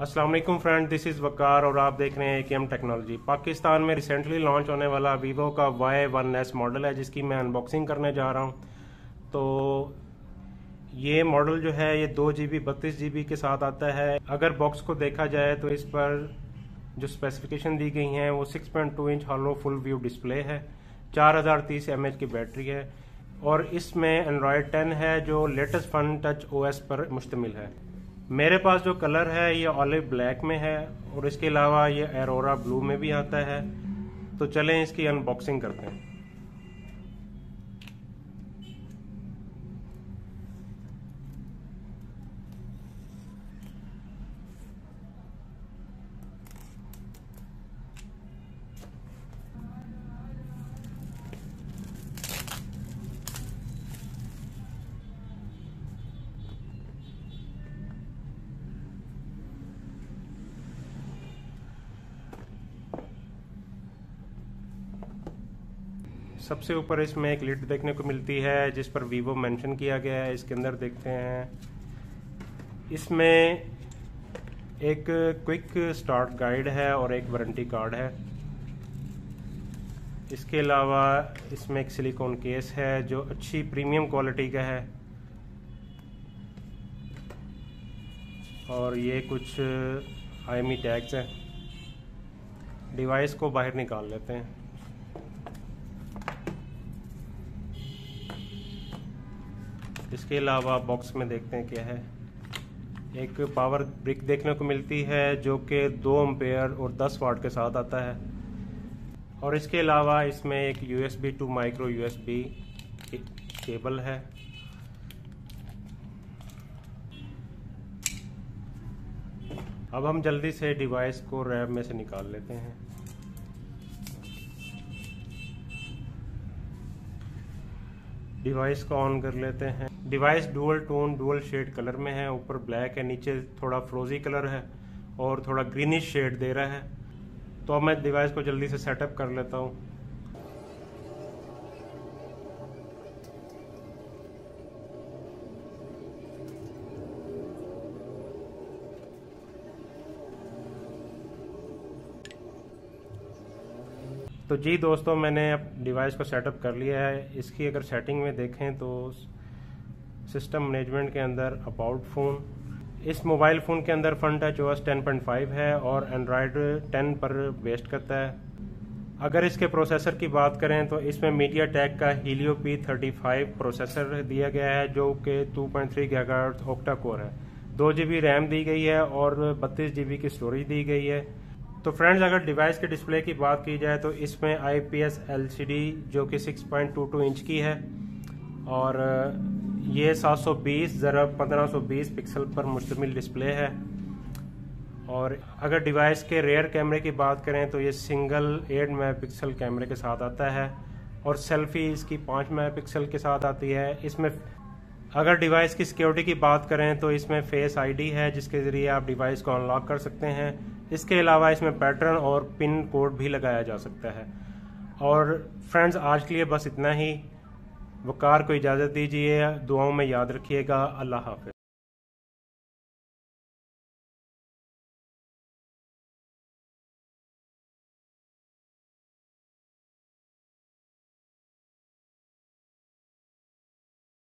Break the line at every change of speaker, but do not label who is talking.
वालेकुम friend this is Waqar और आप देख रहे हैं एम टेक्नोलॉजी पाकिस्तान में रिसेंटली लॉन्च होने वाला वीवो का वाई वन एस मॉडल है, जिसकी मैं अनबॉक्सिंग करने जा रहा हूँ। तो ये मॉडल जो है, ये दो जी बी बत्तीस जी बी के साथ आता है। अगर बॉक्स को देखा जाए तो इस पर जो स्पेसिफिकेशन दी गई हैं, वो 6.2 inch halo full view display है। 4030 एच की बैटरी है। और इसमें एंड्रॉयड 10 है, जो लेटेस्ट फन टच ओएस पर मुश्तमिल है। मेरे पास जो कलर है, ये ऑलिव ब्लैक में है और इसके अलावा ये एरोरा ब्लू में भी आता है। तो चलें इसकी अनबॉक्सिंग करते हैं। सबसे ऊपर इसमें एक लिट देखने को मिलती है, जिस पर वीवो मेंशन किया गया है। इसके अंदर देखते हैं। इसमें एक क्विक स्टार्ट गाइड है और एक वारंटी कार्ड है। इसके अलावा इसमें एक सिलिकॉन केस है, जो अच्छी प्रीमियम क्वालिटी का है। और ये कुछ आई टैग्स हैं। डिवाइस को बाहर निकाल लेते हैं। इसके अलावा बॉक्स में देखते हैं क्या है। एक पावर ब्रिक देखने को मिलती है, जो कि दो अम्पेयर और 10 वाट के साथ आता है। और इसके अलावा इसमें एक U S B to micro U S USB cable है। अब हम जल्दी से डिवाइस को रैम में से निकाल लेते हैं। डिवाइस को ऑन कर लेते हैं। Device dual tone, dual shade colour में है, ऊपर ब्लैक है, नीचे थोड़ा फ्रोजी कलर है और थोड़ा ग्रीनिश शेड दे रहा है। तो अब मैं डिवाइस को जल्दी से सेटअप कर लेता हूँ। तो जी दोस्तों, मैंने अब डिवाइस को सेटअप कर लिया है। इसकी अगर सेटिंग में देखें तो सिस्टम मैनेजमेंट के अंदर अबाउट फ़ोन। इस मोबाइल फ़ोन के अंदर फन टच ओएस 10.5 है और एंड्रॉयड 10 पर बेस्ट करता है। अगर इसके प्रोसेसर की बात करें तो इसमें मीडिया टैक का हीलियो पी थर्टी प्रोसेसर दिया गया है, जो कि 2.3 पॉइंट थ्री ऑक्टा कोर है। दो जी बी रैम दी गई है और बत्तीस जी की स्टोरेज दी गई है। तो फ्रेंड्स अगर डिवाइस के डिस्प्ले की बात की जाए तो इसमें I P S L C D जो कि 6.22 इंच की है और ये 720 ज़रब 1520 पिक्सल पर मुश्तमिल डिस्प्ले है। और अगर डिवाइस के रेयर कैमरे की बात करें तो ये सिंगल 8 मेगापिक्सल कैमरे के साथ आता है और सेल्फी इसकी 5 मेगापिक्सल के साथ आती है। इसमें अगर डिवाइस की सिक्योरिटी की बात करें तो इसमें फेस आईडी है, जिसके ज़रिए आप डिवाइस को अनलॉक कर सकते हैं। इसके अलावा इसमें पैटर्न और पिन कोड भी लगाया जा सकता है। और फ्रेंड्स आज के लिए बस इतना ही। वकार को इजाज़त दीजिए दुआओं में याद रखिएगा। अल्लाह हाफिज।